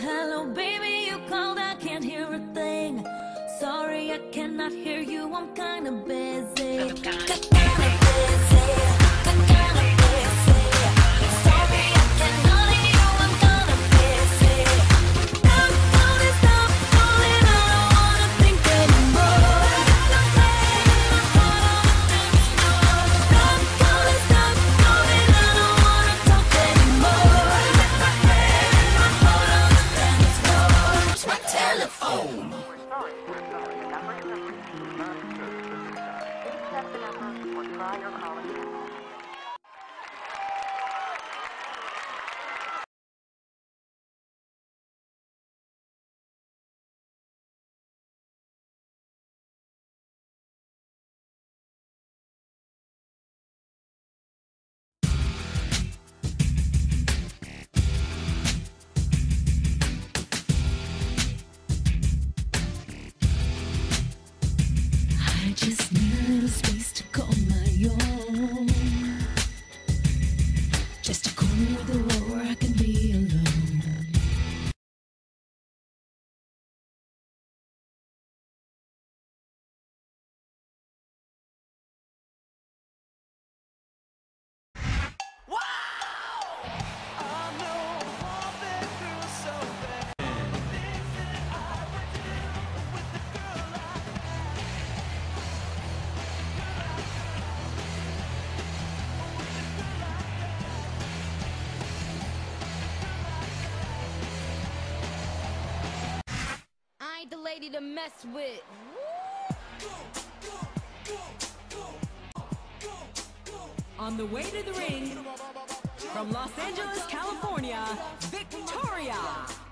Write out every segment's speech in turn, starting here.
hello, baby, you called, I can't hear a thing. Sorry, I cannot hear you, I'm kinda busy. I just need a Just a the world where I can be lady to mess with. On the way to the ring, from Los Angeles, California, Victoria.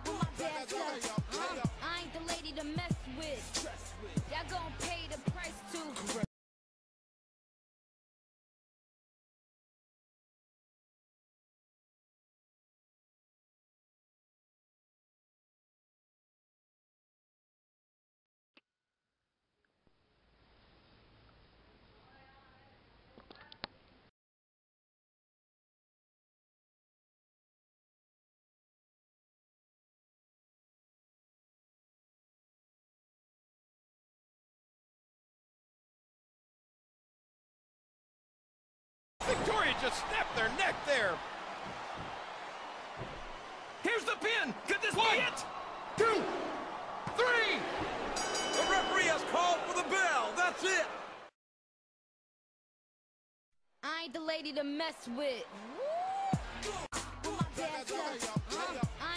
Victoria just snapped their neck there. Here's the pin. Could this One, be it? two, three. The referee has called for the bell. That's it. I ain't the lady to mess with. Dance up. Uh, I